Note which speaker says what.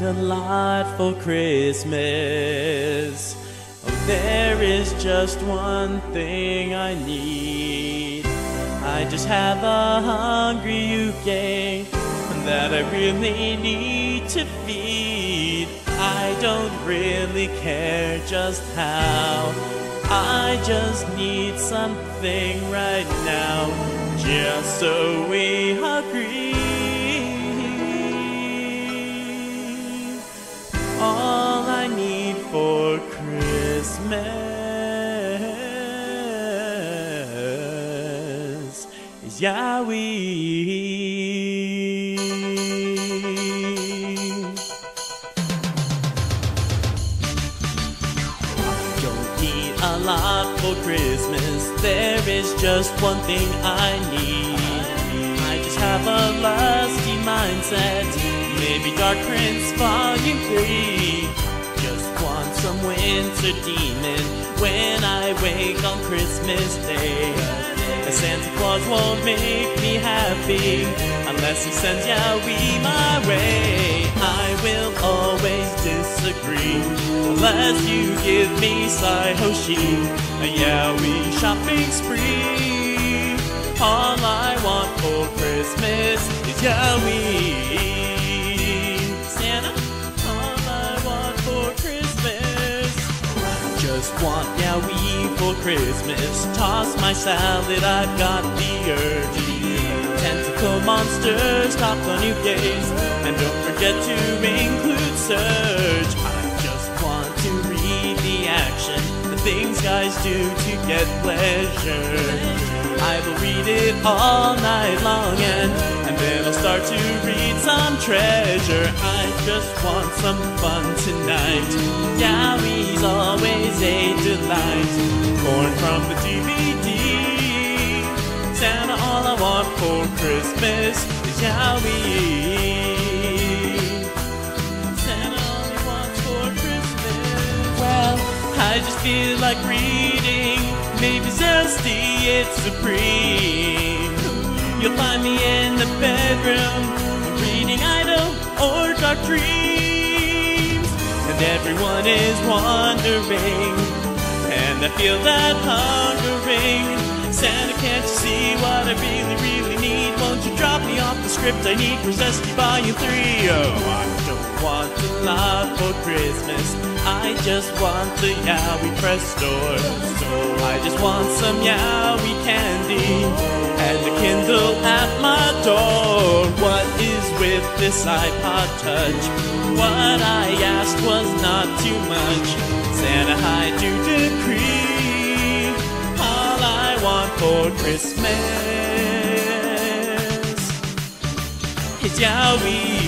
Speaker 1: for Christmas. Oh, there is just one thing I need. I just have a hungry UK that I really need to feed. I don't really care just how. I just need something right now, just so we agree. Yaoi. Don't need a lot for Christmas. There is just one thing I need. I just have a lusty mindset. Maybe Dark Prince Volume 3. Some winter demon when I wake on Christmas Day. And Santa Claus won't make me happy unless he sends Yaoi my way. I will always disagree unless you give me Saihoshi, a Yaoi shopping spree. All I want for Christmas is Yaoi. Want Yaoi for Christmas. Toss my salad, I've got the urge. Tentacle monsters, top on new gaze. And don't forget to include Surge. I just want to read the action, the things guys do to get pleasure. I will read it all night long and then I'll start to read some treasure. I just want some fun tonight. Yaoi's always a delight. Born from the DVD. Santa, all I want for Christmas is Yaoi. Santa, all he wants for Christmas. Well, I just feel like reading. Maybe Zesty, it's supreme. You'll find me in the bedroom, reading Idle or Dark Dreams. And everyone is wondering, and I feel that hungering. Santa, can't you see what I really, really need? Won't you drop me off the script I need for Zesty Volume 3? Oh, I don't want a lot for Christmas. I just want the Yaoi Press store. I just want some Yaoi candy Kindle at my door. What is with this iPod Touch? What I asked was not too much. Santa, I do decree all I want for Christmas is Yaoi.